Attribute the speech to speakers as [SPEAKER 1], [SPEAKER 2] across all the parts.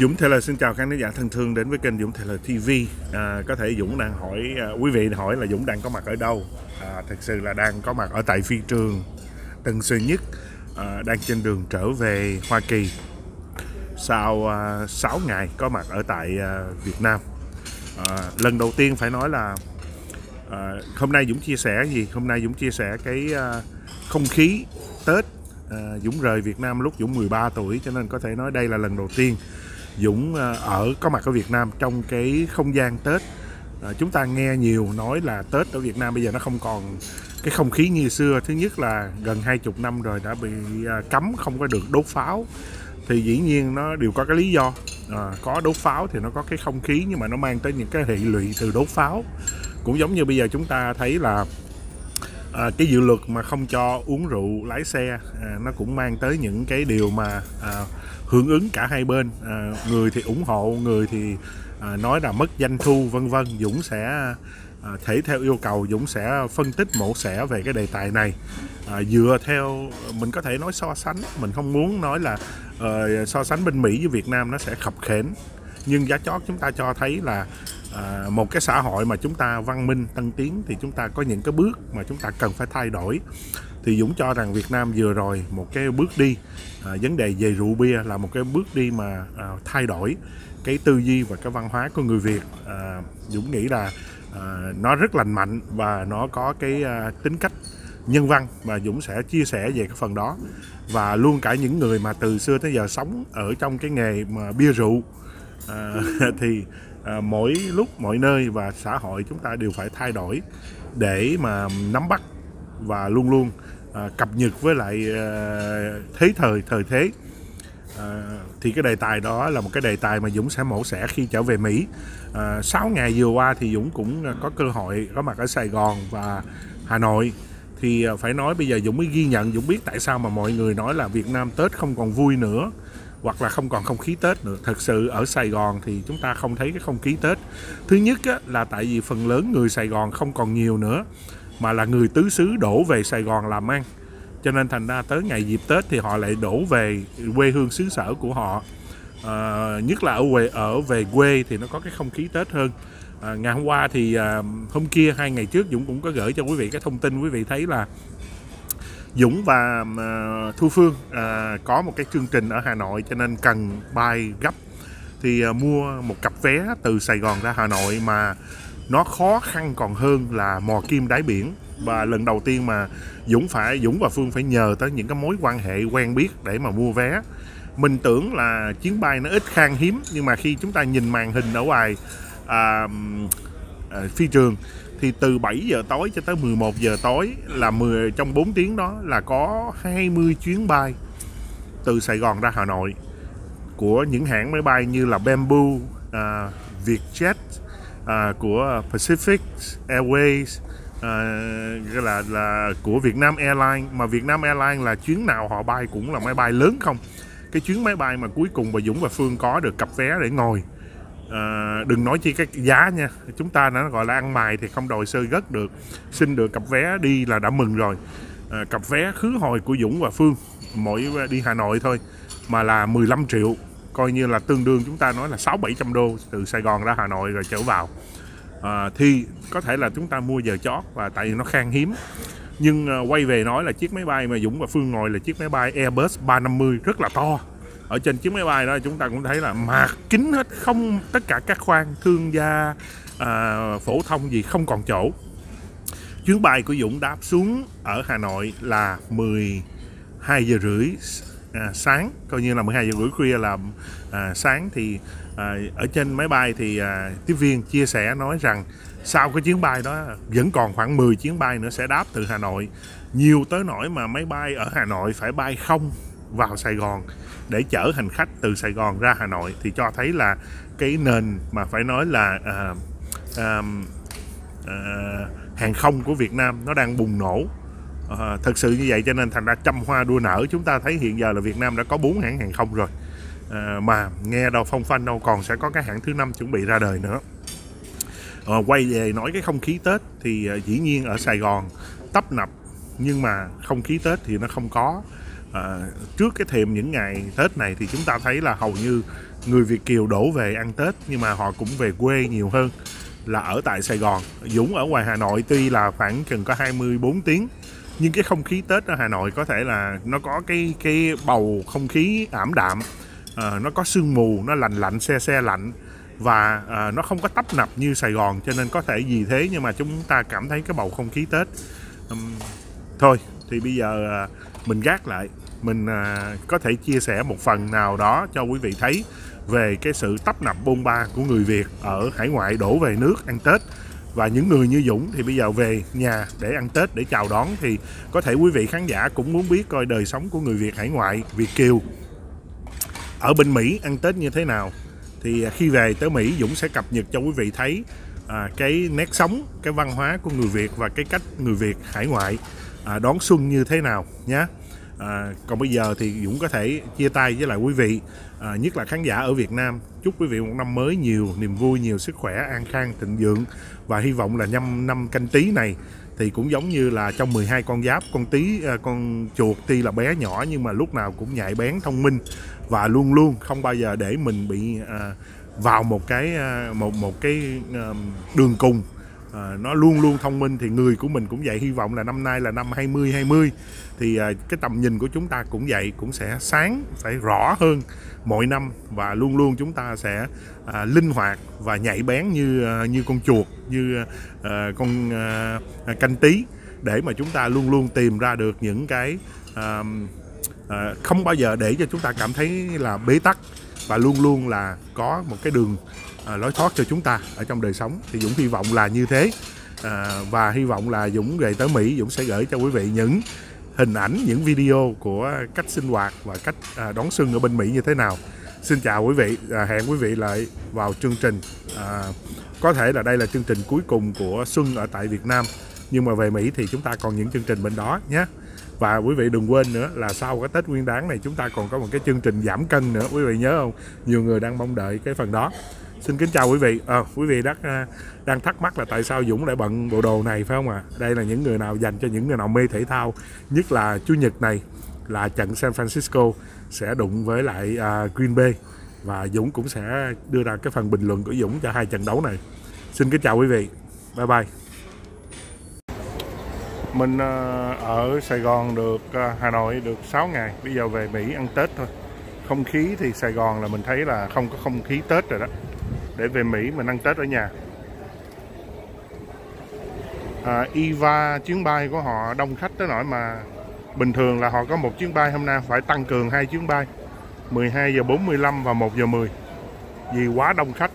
[SPEAKER 1] Dũng Taylor xin chào khán giả thân thương đến với kênh Dũng Taylor TV. À, có thể Dũng đang hỏi à, quý vị hỏi là Dũng đang có mặt ở đâu? À, thực sự là đang có mặt ở tại phi trường Tân Sơn Nhất, à, đang trên đường trở về Hoa Kỳ sau à, 6 ngày có mặt ở tại à, Việt Nam. À, lần đầu tiên phải nói là à, hôm nay Dũng chia sẻ gì? Hôm nay Dũng chia sẻ cái à, không khí Tết à, Dũng rời Việt Nam lúc Dũng 13 tuổi cho nên có thể nói đây là lần đầu tiên Dũng à, ở có mặt ở Việt Nam trong cái không gian Tết. À, chúng ta nghe nhiều nói là Tết ở Việt Nam bây giờ nó không còn cái không khí như xưa. Thứ nhất là gần hai chục năm rồi đã bị à, cấm không có được đốt pháo. Thì dĩ nhiên nó đều có cái lý do à, có đốt pháo thì nó có cái không khí nhưng mà nó mang tới những cái hệ lụy từ đốt pháo. Cũng giống như bây giờ chúng ta thấy là à, cái dự luật mà không cho uống rượu lái xe à, nó cũng mang tới những cái điều mà à, hưởng ứng cả hai bên. À, người thì ủng hộ người thì à, nói là mất doanh thu vân vân. Dũng sẽ à, thể theo yêu cầu Dũng sẽ phân tích mổ xẻ về cái đề tài này. À, dựa theo mình có thể nói so sánh mình không muốn nói là à, so sánh bên Mỹ với Việt Nam nó sẽ khập khển nhưng giá chót chúng ta cho thấy là à, một cái xã hội mà chúng ta văn minh tân tiến thì chúng ta có những cái bước mà chúng ta cần phải thay đổi thì Dũng cho rằng Việt Nam vừa rồi một cái bước đi à, vấn đề về rượu bia là một cái bước đi mà à, thay đổi cái tư duy và cái văn hóa của người Việt. À, Dũng nghĩ là à, nó rất lành mạnh và nó có cái à, tính cách nhân văn và Dũng sẽ chia sẻ về cái phần đó. Và luôn cả những người mà từ xưa tới giờ sống ở trong cái nghề mà bia rượu à, thì à, mỗi lúc mọi nơi và xã hội chúng ta đều phải thay đổi để mà nắm bắt và luôn luôn à, cập nhật với lại à, thế thời thời thế à, thì cái đề tài đó là một cái đề tài mà Dũng sẽ mổ xẻ khi trở về Mỹ à, 6 ngày vừa qua thì Dũng cũng có cơ hội có mặt ở Sài Gòn và Hà Nội thì à, phải nói bây giờ Dũng mới ghi nhận Dũng biết tại sao mà mọi người nói là Việt Nam Tết không còn vui nữa hoặc là không còn không khí Tết nữa. Thật sự ở Sài Gòn thì chúng ta không thấy cái không khí Tết. Thứ nhất á, là tại vì phần lớn người Sài Gòn không còn nhiều nữa mà là người tứ xứ đổ về Sài Gòn làm ăn. Cho nên thành ra tới ngày dịp Tết thì họ lại đổ về quê hương xứ sở của họ. À, nhất là ở quê ở về quê thì nó có cái không khí Tết hơn. À, ngày hôm qua thì à, hôm kia hai ngày trước Dũng cũng có gửi cho quý vị cái thông tin quý vị thấy là Dũng và à, Thu Phương à, có một cái chương trình ở Hà Nội cho nên cần bay gấp thì à, mua một cặp vé từ Sài Gòn ra Hà Nội mà nó khó khăn còn hơn là mò kim đáy biển. Và lần đầu tiên mà Dũng phải Dũng và Phương phải nhờ tới những cái mối quan hệ quen biết để mà mua vé. Mình tưởng là chuyến bay nó ít khan hiếm nhưng mà khi chúng ta nhìn màn hình ở ngoài à, à, phi trường thì từ 7 giờ tối cho tới 11 giờ tối là 10 trong 4 tiếng đó là có 20 chuyến bay từ Sài Gòn ra Hà Nội của những hãng máy bay như là Bamboo, uh, Vietjet, à, của Pacific Airways, à, là là của Vietnam Airlines. Mà Vietnam Airlines là chuyến nào họ bay cũng là máy bay lớn không? Cái chuyến máy bay mà cuối cùng bà Dũng và Phương có được cặp vé để ngồi. À, đừng nói chi cái giá nha. Chúng ta nó gọi là ăn mài thì không đòi sơ gất được. Xin được cặp vé đi là đã mừng rồi. À, cặp vé khứ hồi của Dũng và Phương mỗi đi Hà Nội thôi mà là 15 triệu coi như là tương đương chúng ta nói là 6 700 đô từ Sài Gòn ra Hà Nội rồi trở vào. À, thì có thể là chúng ta mua giờ chót và tại vì nó khan hiếm. Nhưng à, quay về nói là chiếc máy bay mà Dũng và Phương ngồi là chiếc máy bay Airbus 350 rất là to. Ở trên chiếc máy bay đó chúng ta cũng thấy là mạc kín hết không tất cả các khoang thương gia à, phổ thông gì không còn chỗ. Chuyến bay của Dũng đáp xuống ở Hà Nội là 12 giờ rưỡi à, sáng coi như là 12 giờ rưỡi khuya là à, sáng thì à, ở trên máy bay thì à, tiếp viên chia sẻ nói rằng sau cái chuyến bay đó vẫn còn khoảng 10 chuyến bay nữa sẽ đáp từ Hà Nội. Nhiều tới nỗi mà máy bay ở Hà Nội phải bay không vào Sài Gòn để chở hành khách từ Sài Gòn ra Hà Nội thì cho thấy là cái nền mà phải nói là à, à, à, hàng không của Việt Nam nó đang bùng nổ à, thật sự như vậy cho nên thành ra trăm hoa đua nở chúng ta thấy hiện giờ là Việt Nam đã có bốn hãng hàng không rồi. À, mà nghe đâu phong phanh đâu còn sẽ có cái hãng thứ năm chuẩn bị ra đời nữa. À, quay về nói cái không khí Tết thì à, dĩ nhiên ở Sài Gòn tấp nập nhưng mà không khí Tết thì nó không có. À, trước cái thềm những ngày Tết này thì chúng ta thấy là hầu như người Việt kiều đổ về ăn Tết nhưng mà họ cũng về quê nhiều hơn là ở tại Sài Gòn. Dũng ở ngoài Hà Nội tuy là khoảng chừng có 24 tiếng nhưng cái không khí Tết ở Hà Nội có thể là nó có cái cái bầu không khí ảm đạm, à, nó có sương mù, nó lạnh lạnh xe xe lạnh. Và à, nó không có tấp nập như Sài Gòn cho nên có thể gì thế nhưng mà chúng ta cảm thấy cái bầu không khí Tết. Um, thôi thì bây giờ à, mình gác lại, mình à, có thể chia sẻ một phần nào đó cho quý vị thấy về cái sự tấp nập bôn ba của người Việt ở hải ngoại đổ về nước ăn Tết và những người như Dũng thì bây giờ về nhà để ăn Tết để chào đón thì có thể quý vị khán giả cũng muốn biết coi đời sống của người Việt hải ngoại Việt kiều ở bên Mỹ ăn Tết như thế nào. Thì à, khi về tới Mỹ Dũng sẽ cập nhật cho quý vị thấy à, cái nét sống cái văn hóa của người Việt và cái cách người Việt hải ngoại à, đón xuân như thế nào nhé à, còn bây giờ thì Dũng có thể chia tay với lại quý vị. À, nhất là khán giả ở Việt Nam. Chúc quý vị một năm mới nhiều niềm vui nhiều sức khỏe an khang thịnh vượng. Và hy vọng là năm năm canh tí này thì cũng giống như là trong 12 con giáp con tí à, con chuột tuy là bé nhỏ nhưng mà lúc nào cũng nhạy bén thông minh. Và luôn luôn không bao giờ để mình bị à, vào một cái à, một một cái à, đường cùng à, nó luôn luôn thông minh thì người của mình cũng vậy. Hy vọng là năm nay là năm 20 20 thì à, cái tầm nhìn của chúng ta cũng vậy cũng sẽ sáng phải rõ hơn mỗi năm và luôn luôn chúng ta sẽ à, linh hoạt và nhạy bén như à, như con chuột như à, con à, à canh tí để mà chúng ta luôn luôn tìm ra được những cái à, à, không bao giờ để cho chúng ta cảm thấy là bế tắc và luôn luôn là có một cái đường à, lối thoát cho chúng ta ở trong đời sống. Thì Dũng hy vọng là như thế. À, và hy vọng là Dũng về tới Mỹ Dũng sẽ gửi cho quý vị những hình ảnh những video của cách sinh hoạt và cách à, đón xuân ở bên Mỹ như thế nào. Xin chào quý vị à, hẹn quý vị lại vào chương trình. À, có thể là đây là chương trình cuối cùng của xuân ở tại Việt Nam nhưng mà về Mỹ thì chúng ta còn những chương trình bên đó nhé. Và quý vị đừng quên nữa là sau cái Tết Nguyên Đán này chúng ta còn có một cái chương trình giảm cân nữa. Quý vị nhớ không? Nhiều người đang mong đợi cái phần đó xin kính chào quý vị. À, quý vị đang ờ, đang thắc mắc là tại sao Dũng lại bận bộ đồ này phải không ạ? À? đây là những người nào dành cho những người nào mê thể thao nhất là chủ nhật này là trận San Francisco sẽ đụng với lại uh, Green Bay. Và Dũng cũng sẽ đưa ra cái phần bình luận của Dũng cho hai trận đấu này. Xin kính chào quý vị. Bye bye. Mình uh, ở Sài Gòn được uh, Hà Nội được 6 ngày. Bây giờ về Mỹ ăn Tết thôi. Không khí thì Sài Gòn là mình thấy là không có không khí Tết rồi đó để về Mỹ mình ăn Tết ở nhà. À, IVA chuyến bay của họ đông khách tới nỗi mà bình thường là họ có một chuyến bay hôm nay phải tăng cường hai chuyến bay 12 giờ 45 và 1 giờ 10 vì quá đông khách.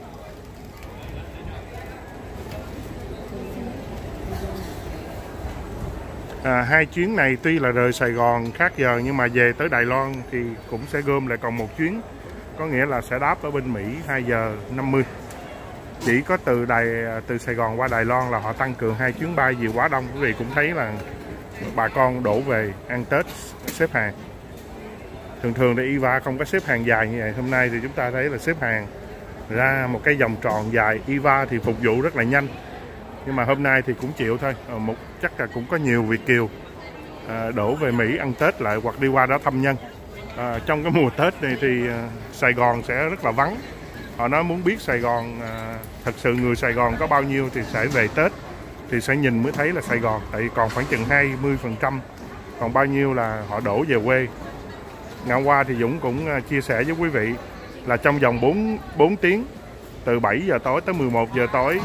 [SPEAKER 1] À, hai chuyến này tuy là rời Sài Gòn khác giờ nhưng mà về tới Đài Loan thì cũng sẽ gom lại còn một chuyến có nghĩa là sẽ đáp ở bên Mỹ 2 giờ 50 chỉ có từ Đài, từ Sài Gòn qua Đài Loan là họ tăng cường hai chuyến bay vì quá đông. Quý vị cũng thấy là bà con đổ về ăn Tết xếp hàng. Thường thường thì IVA không có xếp hàng dài như vậy. Hôm nay thì chúng ta thấy là xếp hàng ra một cái vòng tròn dài. IVA thì phục vụ rất là nhanh. Nhưng mà hôm nay thì cũng chịu thôi. Ờ, một, chắc là cũng có nhiều Việt kiều. Ờ, đổ về Mỹ ăn Tết lại hoặc đi qua đó thăm nhân à, trong cái mùa Tết này thì à, Sài Gòn sẽ rất là vắng. Họ nói muốn biết Sài Gòn à, thật sự người Sài Gòn có bao nhiêu thì sẽ về Tết thì sẽ nhìn mới thấy là Sài Gòn. Tại còn khoảng chừng 20 phần trăm còn bao nhiêu là họ đổ về quê. Ngày hôm qua thì Dũng cũng à, chia sẻ với quý vị là trong vòng 4, 4 tiếng từ 7 giờ tối tới 11 giờ tối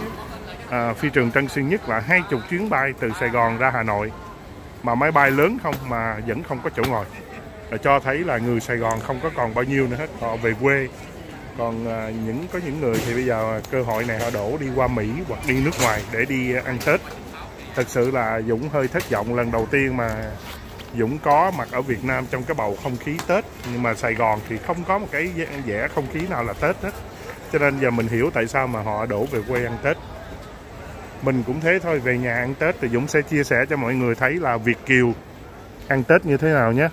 [SPEAKER 1] à, phi trường Tân Sơn Nhất là hai chục chuyến bay từ Sài Gòn ra Hà Nội. Mà máy bay lớn không mà vẫn không có chỗ ngồi là cho thấy là người Sài Gòn không có còn bao nhiêu nữa hết. Họ về quê. Còn à, những, có những người thì bây giờ cơ hội này họ đổ đi qua Mỹ hoặc đi nước ngoài để đi ăn Tết. Thật sự là Dũng hơi thất vọng lần đầu tiên mà Dũng có mặt ở Việt Nam trong cái bầu không khí Tết. Nhưng mà Sài Gòn thì không có một cái vẻ không khí nào là Tết hết. Cho nên giờ mình hiểu tại sao mà họ đổ về quê ăn Tết. Mình cũng thế thôi, về nhà ăn Tết thì Dũng sẽ chia sẻ cho mọi người thấy là Việt Kiều ăn Tết như thế nào nhé.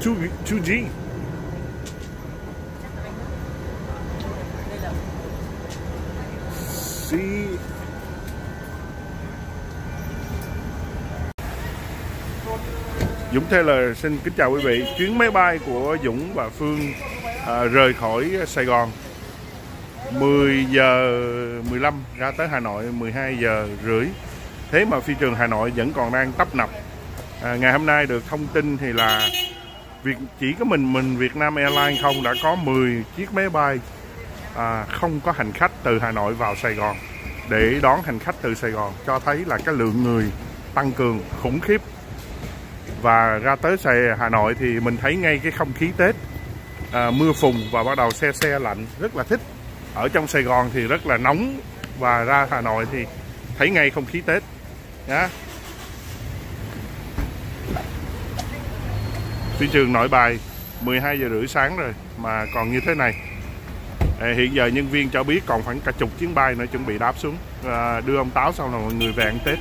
[SPEAKER 1] 2 2G See Dũng Taylor xin kính chào quý vị. Chuyến máy bay của Dũng và Phương à, rời khỏi Sài Gòn 10 giờ 15 ra tới Hà Nội 12 giờ rưỡi. Thế mà phi trường Hà Nội vẫn còn đang tấp nập. À, ngày hôm nay được thông tin thì là việc chỉ có mình mình Việt Nam Airlines không đã có 10 chiếc máy bay à, không có hành khách từ Hà Nội vào Sài Gòn để đón hành khách từ Sài Gòn cho thấy là cái lượng người tăng cường khủng khiếp. Và ra tới Sài Hà Nội thì mình thấy ngay cái không khí Tết à, mưa phùn và bắt đầu xe xe lạnh rất là thích. Ở trong Sài Gòn thì rất là nóng và ra Hà Nội thì thấy ngay không khí Tết nhá. Thị trường nội bài 12 giờ rưỡi sáng rồi mà còn như thế này. À, hiện giờ nhân viên cho biết còn khoảng cả chục chuyến bay nữa chuẩn bị đáp xuống. À, đưa ông Táo xong là mọi người về ăn Tết.